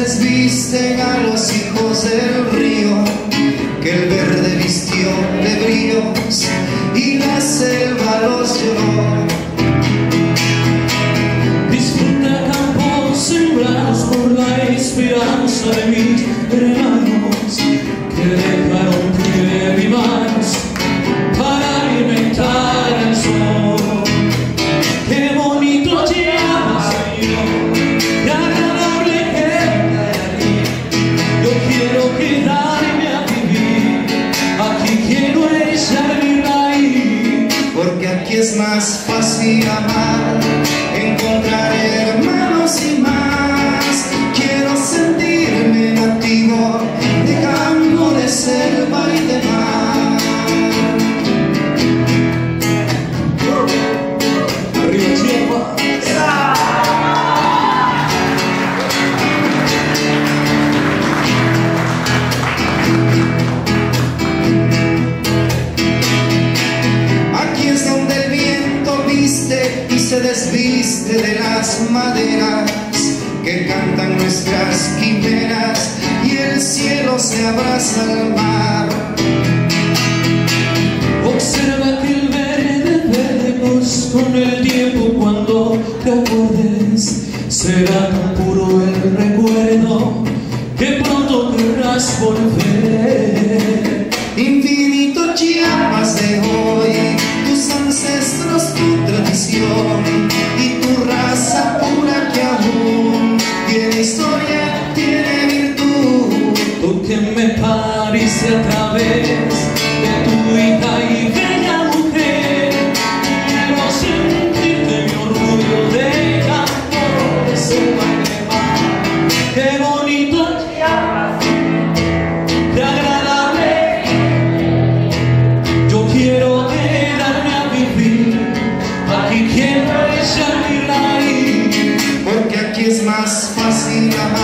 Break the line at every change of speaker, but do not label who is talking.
sauces visten a los hijos del río, que el verde vistió de bríos y la selva los llevó.
Disfruta campos sembrados por la esperanza de mi hermano.
Es más fácil amar, encontrar hermanos y más. Las maderas que cantan nuestras quimeras y el cielo se abraza al mar.
Observa que el verde perdemos con el tiempo cuando te acuerdes. Será tan puro el recuerdo que pronto querrás volver.
Infinito Chiapas de hoy,
a través de tu vida y bella mujer. Quiero sentirte mi orgullo de canto de sepa crema qué bonito te agradable. Yo quiero quedarme a vivir. Aquí quiero echar mi raíz
porque aquí es más fácil amar